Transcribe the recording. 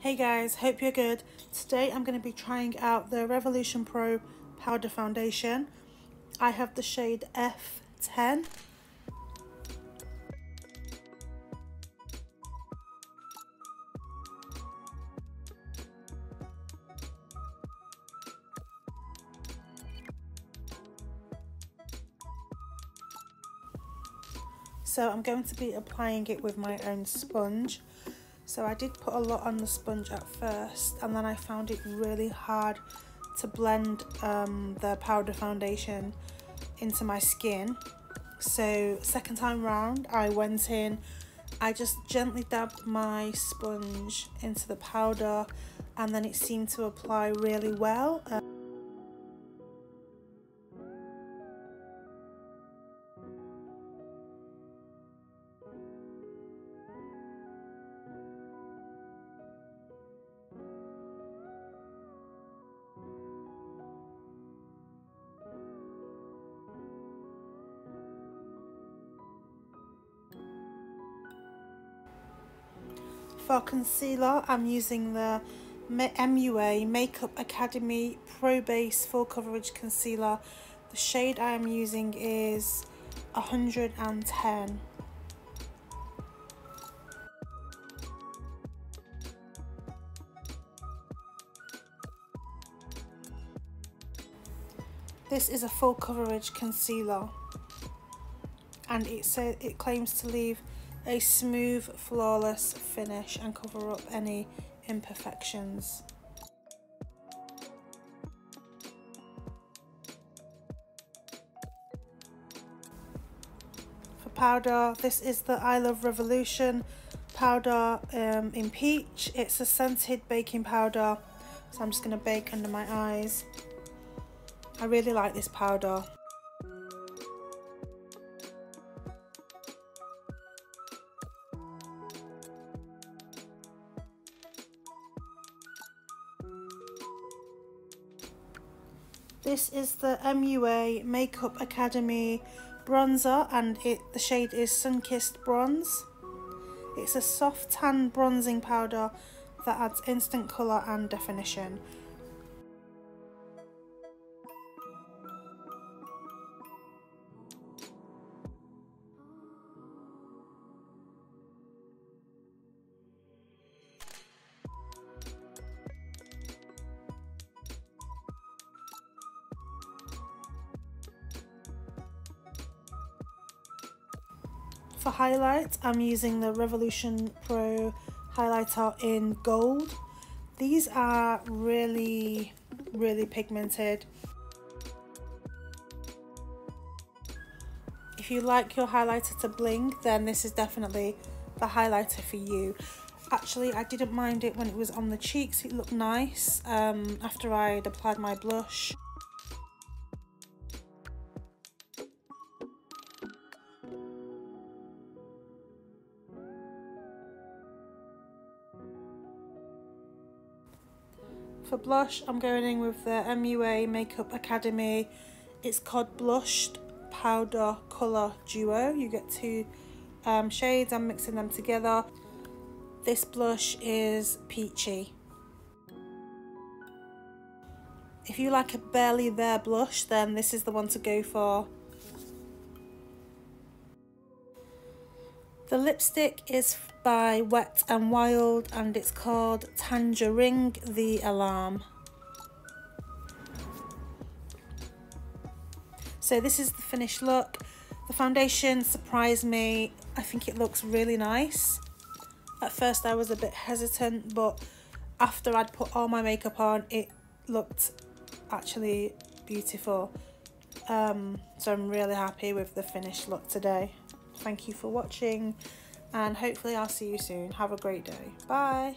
Hey guys, hope you're good. Today I'm going to be trying out the Revolution Pro Powder Foundation. I have the shade F10. So I'm going to be applying it with my own sponge. So I did put a lot on the sponge at first and then I found it really hard to blend um, the powder foundation into my skin. So second time round I went in, I just gently dabbed my sponge into the powder and then it seemed to apply really well. For concealer, I'm using the MUA Makeup Academy Pro Base Full Coverage Concealer. The shade I am using is 110. This is a full coverage concealer and it says it claims to leave a smooth, flawless finish and cover up any imperfections. For powder, this is the I Love Revolution powder um, in peach. It's a scented baking powder, so I'm just going to bake under my eyes. I really like this powder. This is the MUA Makeup Academy bronzer and it the shade is Sunkissed Bronze. It's a soft tan bronzing powder that adds instant colour and definition. For highlight, I'm using the Revolution Pro highlighter in gold. These are really, really pigmented. If you like your highlighter to bling, then this is definitely the highlighter for you. Actually, I didn't mind it when it was on the cheeks. It looked nice um, after I'd applied my blush. For blush, I'm going in with the MUA Makeup Academy. It's called Blushed Powder Colour Duo. You get two um, shades, I'm mixing them together. This blush is peachy. If you like a barely there blush, then this is the one to go for. The lipstick is by Wet and Wild and it's called Tangerine the Alarm. So this is the finished look. The foundation surprised me. I think it looks really nice. At first I was a bit hesitant but after I'd put all my makeup on it looked actually beautiful. Um, so I'm really happy with the finished look today. Thank you for watching and hopefully I'll see you soon. Have a great day. Bye.